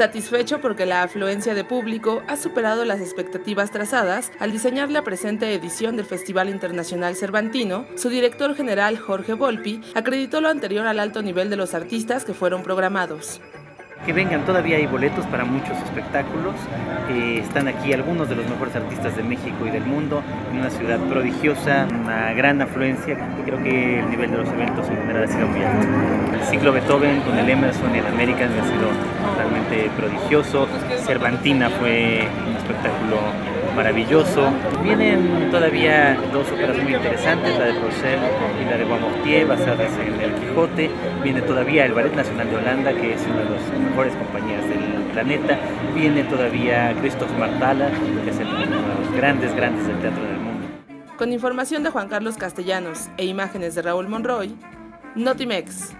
Satisfecho porque la afluencia de público ha superado las expectativas trazadas al diseñar la presente edición del Festival Internacional Cervantino, su director general Jorge Volpi acreditó lo anterior al alto nivel de los artistas que fueron programados que vengan, todavía hay boletos para muchos espectáculos. Eh, están aquí algunos de los mejores artistas de México y del mundo, en una ciudad prodigiosa, una gran afluencia. Creo que el nivel de los eventos en general ha sido muy alto. El ciclo Beethoven con el Emerson y el American ha sido realmente prodigioso. Cervantina fue un espectáculo maravilloso. Vienen todavía dos óperas muy interesantes, la de Rossel y la de Guamortier, basadas en el Quijote. Viene todavía el Ballet Nacional de Holanda, que es una de las mejores compañías del planeta. Viene todavía Christoph Martala, que es uno de los grandes, grandes del teatro del mundo. Con información de Juan Carlos Castellanos e imágenes de Raúl Monroy, Notimex.